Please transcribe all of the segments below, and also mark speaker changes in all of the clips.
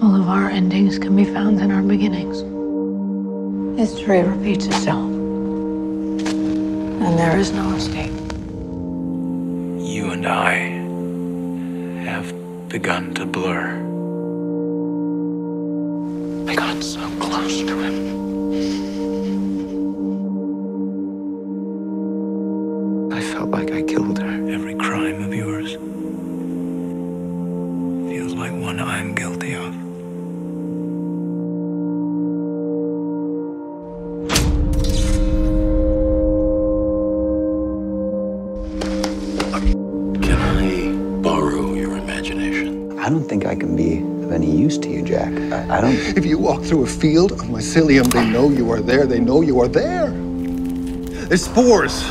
Speaker 1: All of our endings can be found in our beginnings. History repeats itself. And there is no escape.
Speaker 2: You and I have begun to blur. I got so close to him. I felt like I killed her. Every crime of yours feels like one I'm guilty of.
Speaker 3: I
Speaker 4: don't think I can be of any use to you, Jack. I, I don't.
Speaker 5: If you walk through a field of mycelium, they know you are there. They know you are there. The spores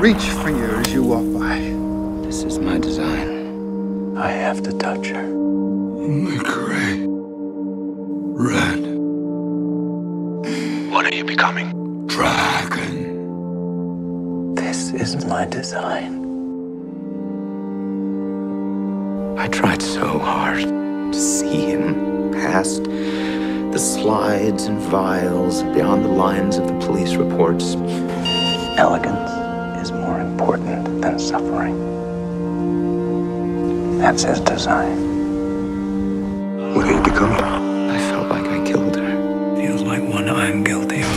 Speaker 5: reach for you as you walk by.
Speaker 4: This is my design. I have to touch her.
Speaker 3: Gray. Red.
Speaker 2: What are you becoming?
Speaker 3: Dragon.
Speaker 4: This is my design.
Speaker 6: I tried so hard to see him past the slides and vials, beyond the lines of the police reports.
Speaker 4: Elegance is more important than suffering. That's his design.
Speaker 3: What are you becoming?
Speaker 6: I felt like I killed her.
Speaker 2: Feels like one I'm guilty of.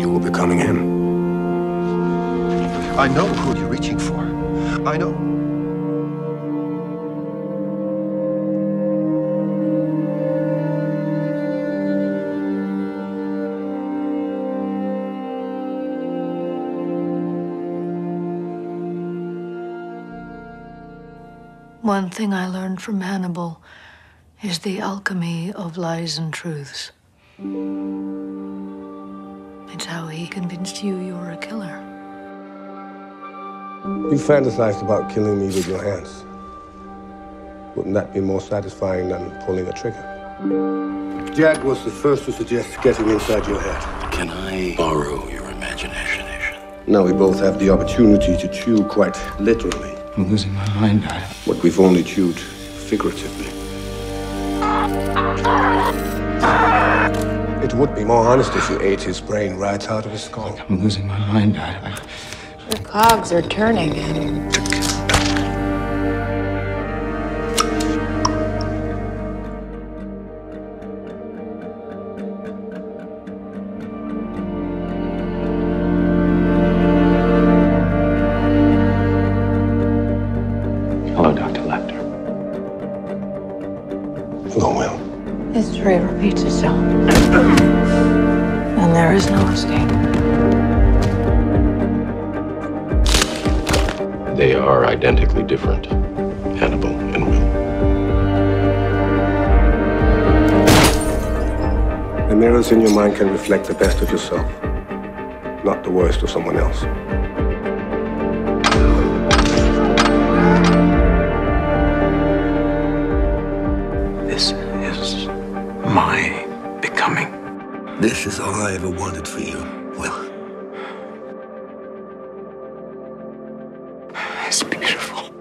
Speaker 3: You were becoming him.
Speaker 5: I know who you're reaching for. I know.
Speaker 1: One thing I learned from Hannibal is the alchemy of lies and truths. It's how he convinced you you're a killer.
Speaker 7: You fantasized about killing me with your hands. Wouldn't that be more satisfying than pulling a trigger? Jack was the first to suggest getting inside your head.
Speaker 3: Can I borrow your imagination?
Speaker 7: Now we both have the opportunity to chew quite literally
Speaker 2: I'm losing my mind, Dad.
Speaker 7: what we've only chewed figuratively. It would be more honest if you ate his brain right out of his skull.
Speaker 2: I'm losing my mind, Dad. I...
Speaker 1: Your cogs are turning,
Speaker 2: Hello, Dr. Lecter.
Speaker 7: Hello, Will.
Speaker 1: history repeats itself. and there is no escape.
Speaker 3: They are identically different. Hannibal and Will.
Speaker 7: The mirrors in your mind can reflect the best of yourself, not the worst of someone else.
Speaker 2: This is my becoming.
Speaker 3: This is all I ever wanted for you,
Speaker 2: It's beautiful.